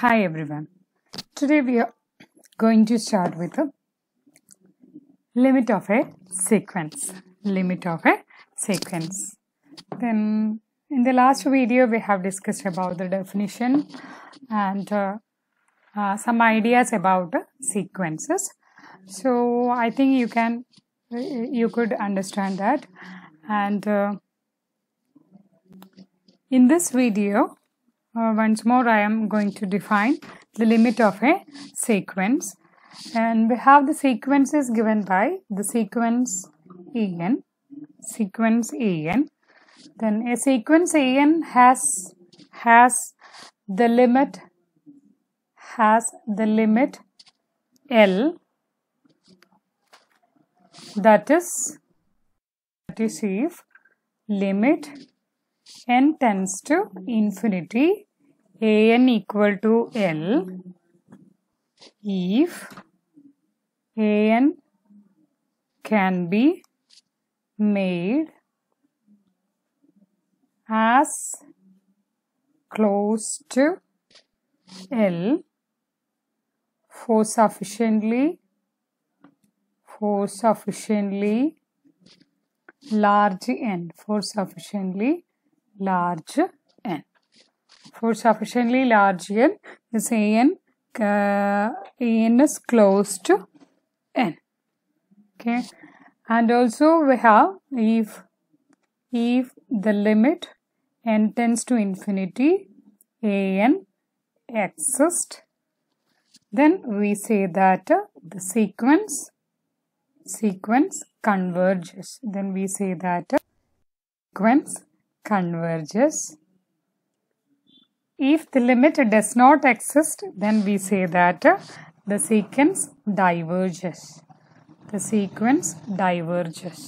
Hi everyone. Today we are going to start with the limit of a sequence. Limit of a sequence. Then in the last video we have discussed about the definition and uh, uh, some ideas about sequences. So I think you can you could understand that and uh, in this video uh, once more I am going to define the limit of a sequence. And we have the sequences given by the sequence an sequence an. Then a sequence an has has the limit has the limit l that is that is if limit n tends to infinity an equal to l if an can be made as close to l for sufficiently for sufficiently large n for sufficiently large n. For sufficiently large n this an uh, an is close to n. Okay. And also we have if if the limit n tends to infinity an exists then we say that uh, the sequence sequence converges. Then we say that uh, sequence converges. If the limit does not exist then we say that the sequence diverges. The sequence diverges.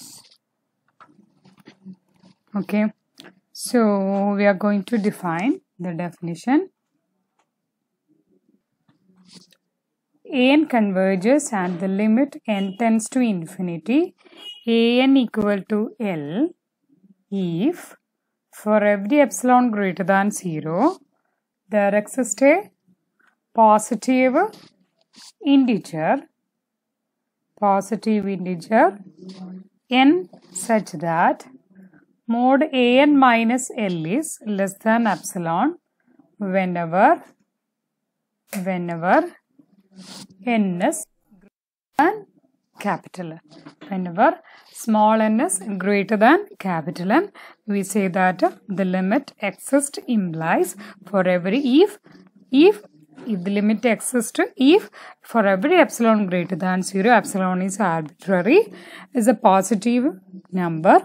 Okay. So we are going to define the definition. An converges and the limit n tends to infinity. An equal to l if for every epsilon greater than 0 there exists a positive integer. Positive integer n such that mod an minus l is less than epsilon whenever whenever n is greater than capital. Whenever small n is greater than capital N, we say that the limit exists implies for every if if if the limit exists if for every epsilon greater than 0 epsilon is arbitrary is a positive number.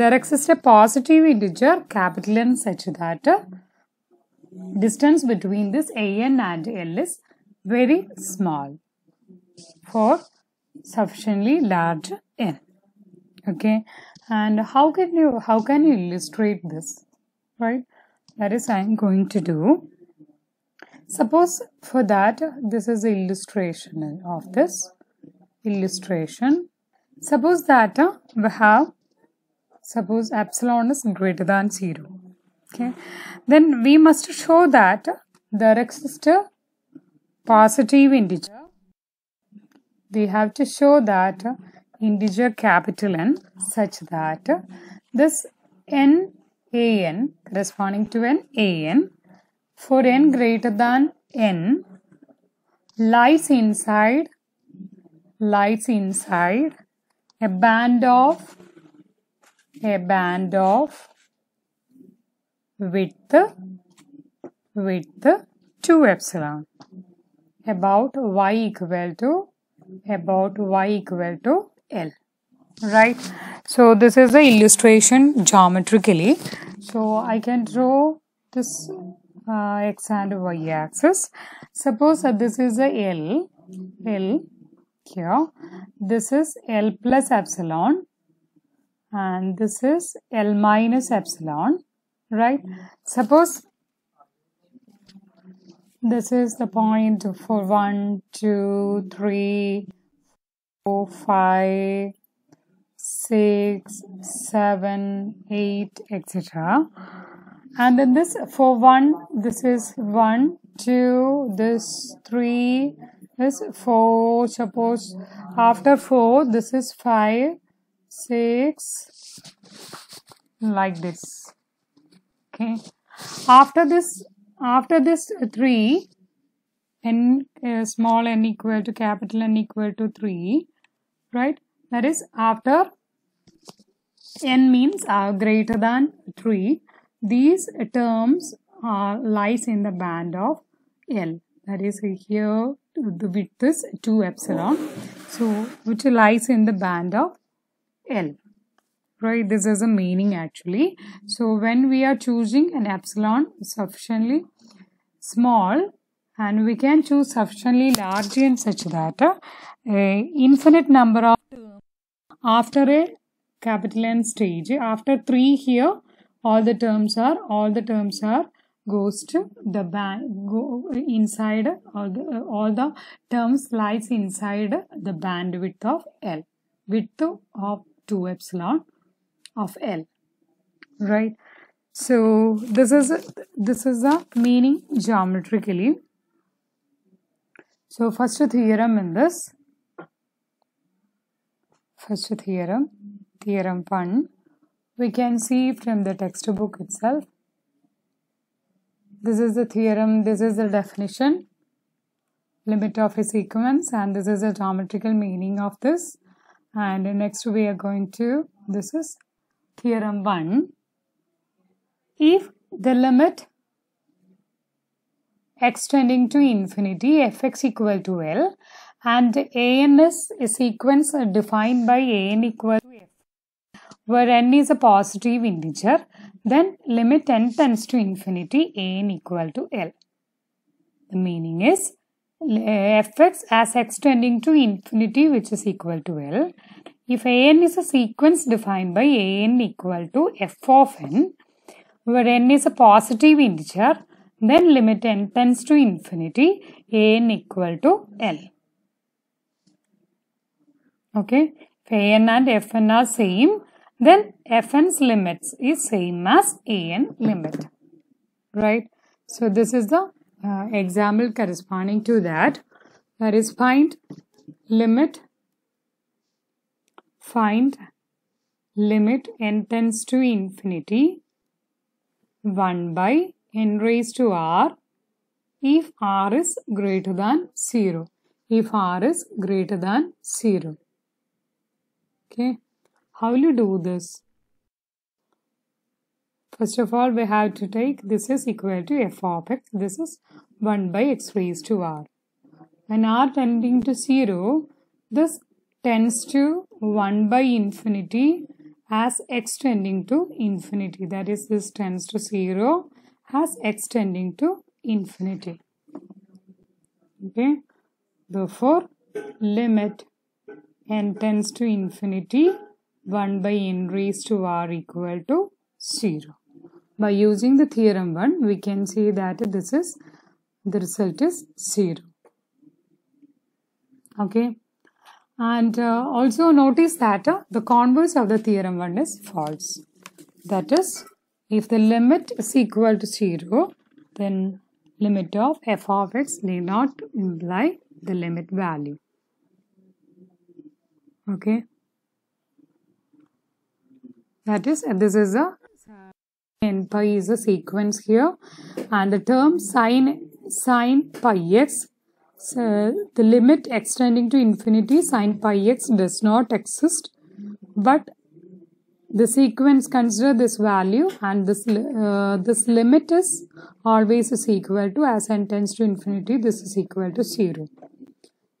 There exists a positive integer capital N such that distance between this an and l is very small. For sufficiently large n. Okay? And how can you how can you illustrate this? Right? That is i am going to do. Suppose for that this is illustration of this illustration. Suppose that uh, we have suppose epsilon is greater than 0 okay? Then we must show that there exists a positive integer we have to show that integer capital N such that this n an corresponding to an an for n greater than n lies inside lies inside a band of a band of width width 2 epsilon about y equal to about y equal to L right? So this is the illustration geometrically. So I can draw this uh, x and y axis. Suppose that this is a L L here. This is L plus epsilon and this is L minus epsilon right? Suppose this is the point for 1 2 3 4 5 6 7 8 etc and then this for 1 this is 1 2 this 3 is 4 suppose after 4 this is 5 6 like this. Okay. After this after this 3 n uh, small n equal to capital n equal to 3 right? That is after n means are greater than 3 these terms are lies in the band of L. That is here the width is 2 epsilon. So which lies in the band of L right this is a meaning actually. So when we are choosing an epsilon sufficiently small and we can choose sufficiently large and such that uh, a infinite number of after a capital N stage after 3 here all the terms are all the terms are goes to the band go inside all the all the terms lies inside the bandwidth of L width of 2 epsilon of L right? So this is this is the meaning geometrically. So first theorem in this. First theorem theorem 1 we can see from the textbook itself. This is the theorem this is the definition. Limit of a sequence and this is the geometrical meaning of this. And next we are going to this is theorem 1 if the limit extending to infinity fx equal to L and an is a sequence defined by an equal to f where n is a positive integer then limit n tends to infinity an equal to L. The meaning is eh, fx as x tending to infinity which is equal to L. If an is a sequence defined by an equal to f of n where n is a positive integer then limit n tends to infinity an equal to L. Okay, if an and fn are same then fn's limits is same as an limit. Right? So this is the uh, example corresponding to that. That is find limit find limit n tends to infinity 1 by n raised to r if r is greater than 0 if r is greater than 0 okay how will you do this? First of all, we have to take this is equal to f of x. This is 1 by x raised to r. When r tending to 0, this tends to 1 by infinity as x tending to infinity. That is, this tends to 0 as x tending to infinity. Okay. Therefore, limit n tends to infinity 1 by n raised to r equal to 0. By using the theorem 1, we can see that this is, the result is 0. Okay. And uh, also notice that uh, the converse of the theorem 1 is false. That is, if the limit is equal to 0, then limit of f of x need not imply the limit value. Okay that is this is a n pi is a sequence here and the term sine sine pi x so the limit extending to infinity sine pi x does not exist but the sequence consider this value and this uh, this limit is always is equal to as n tends to infinity this is equal to 0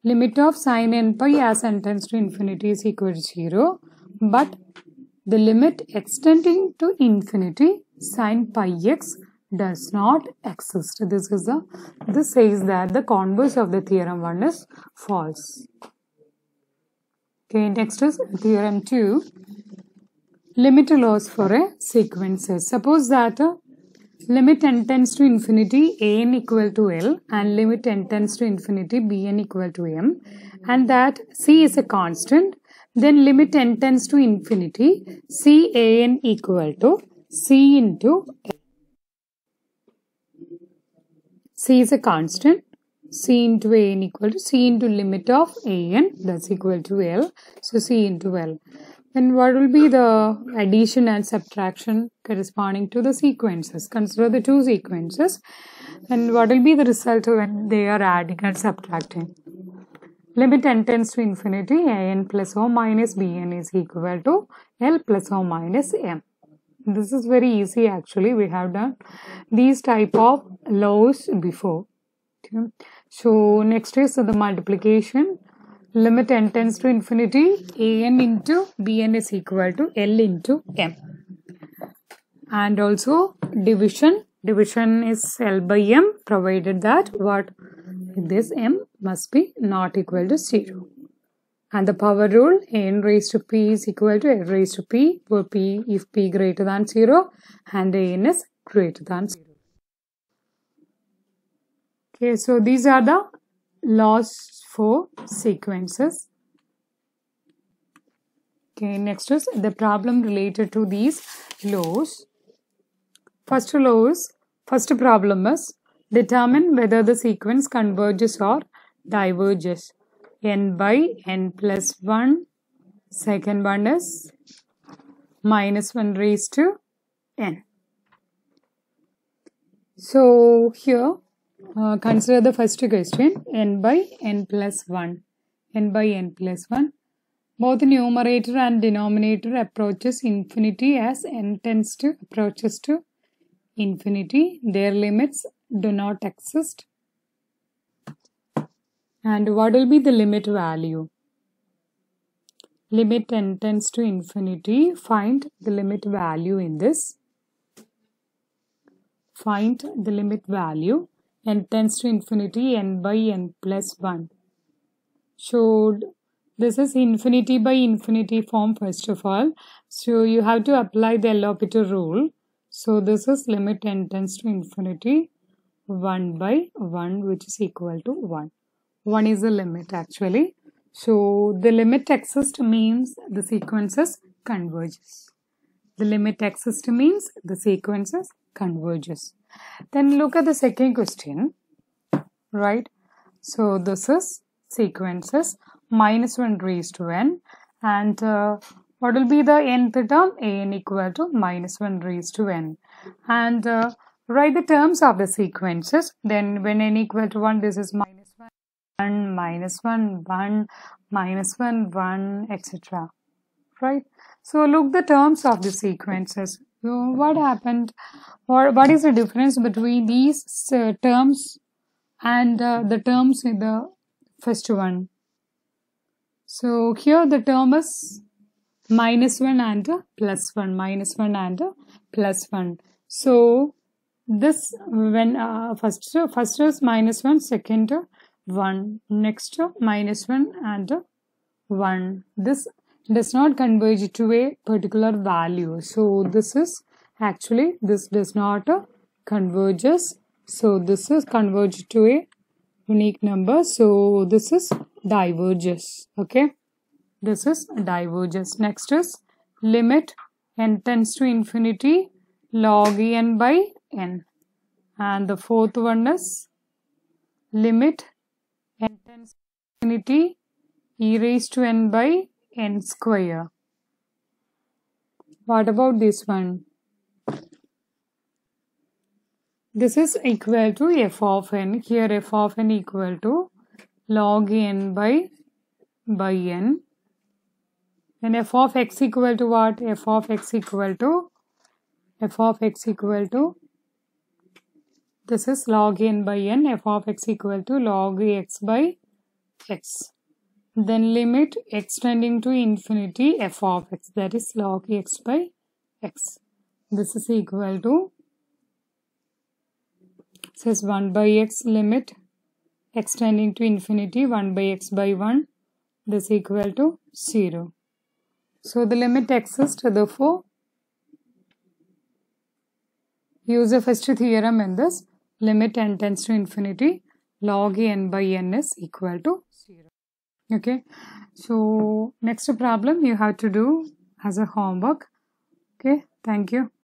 limit of sine n pi as n tends to infinity is equal to 0 but the limit extending to infinity sine pi x does not exist. This is the this says that the converse of the theorem 1 is false. Okay, next is theorem 2. Limit laws for a sequence. Suppose that uh, limit n tends to infinity an equal to L and limit n tends to infinity bn equal to m and that c is a constant then limit n tends to infinity c a n equal to c into a. c is a constant. C into a n equal to c into limit of a n that's equal to l. So c into l. Then what will be the addition and subtraction corresponding to the sequences? Consider the two sequences. And what will be the result when they are adding and subtracting? Limit n tends to infinity. A n plus or minus b n is equal to l plus or minus m this is very easy actually. We have done these type of laws before. Okay. so next is the multiplication. Limit n tends to infinity a n into b n is equal to l into m. And also division. Division is l by m provided that what? This m must be not equal to 0 and the power rule n raised to p is equal to n raised to p for p if p greater than 0 and n is greater than 0 okay so these are the laws for sequences. Okay next is the problem related to these laws. First law is first problem is determine whether the sequence converges or diverges n by n plus 1 second one is minus 1 raised to n. So here uh, consider the first question. N by n plus 1 n by n plus 1 both numerator and denominator approaches infinity as n tends to approaches to infinity. Their limits do not exist and what will be the limit value? Limit n tends to infinity. Find the limit value in this. Find the limit value. N tends to infinity. N by n plus 1 so this is infinity by infinity form first of all. So you have to apply the L'Hopital rule. So this is limit n tends to infinity. 1 by 1 which is equal to 1 1 is the limit actually. So the limit exists means the sequences converges. The limit exists means the sequences converges. Then look at the second question right? So this is sequences minus 1 raised to n and uh, what will be the nth term a n equal to minus 1 raised to n. And uh, write the terms of the sequences. Then when n equal to 1 this is minus 1 1 minus 1 1 minus 1 1 etc right? So look the terms of the sequences. So what happened? What, what is the difference between these uh, terms and uh, the terms in the first one? So here the term is minus 1 and plus 1 minus 1 and plus 1 so this when uh, first first is minus 1 second 1 next to minus 1 and 1 this does not converge to a particular value. So this is actually this does not converges. So this is converged to a unique number. So this is diverges. Okay? This is diverges. Next is limit n tends to infinity log n by n. And the fourth one is limit n tends infinity e raised to n by n square. What about this one? This is equal to f of n. Here f of n equal to log n by by n. And f of x equal to what? F of x equal to f of x equal to this is log n by n f of x equal to log x by x. Then limit x tending to infinity f of x that is log x by x. This is equal to says 1 by x limit x tending to infinity 1 by x by 1 this equal to 0 so the limit exists therefore use the first theorem in this limit n tends to infinity log n by n is equal to 0 okay? So next problem you have to do as a homework. Okay? Thank you